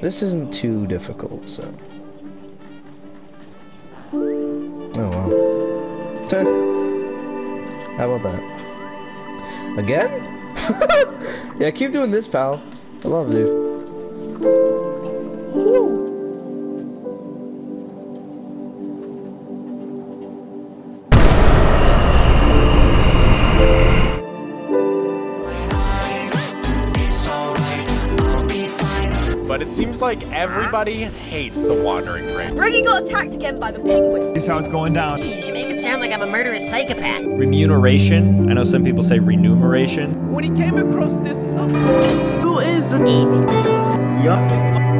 this isn't too difficult, so. Oh well. How about that? Again? yeah, keep doing this, pal. I love you. But it seems like everybody hates the Wandering Gray. Briggy got attacked again by the penguin. Here's how it's going down. Jeez, you make it sound like I'm a murderous psychopath. Remuneration. I know some people say remuneration. When he came across this. Who is Yup.